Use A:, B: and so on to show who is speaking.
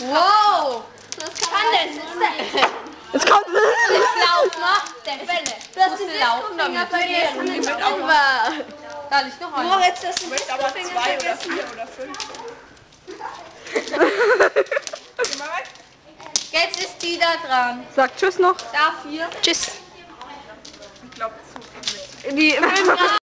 A: Wow! Das Kann ne? das ist
B: Jetzt kommt.
A: das Lauf, ne? Der Welle. Das ist laufen, damit
C: bei dir
A: du
C: ist
A: hier. Da liegt noch einer.
C: Moritz, das sind
D: aber zwei oder vier oder fünf. Geh mal weg.
A: Jetzt ist die da dran.
B: Sag Tschüss noch.
A: Da vier.
B: Tschüss.
D: Ich glaube, zu viel mit.
B: Die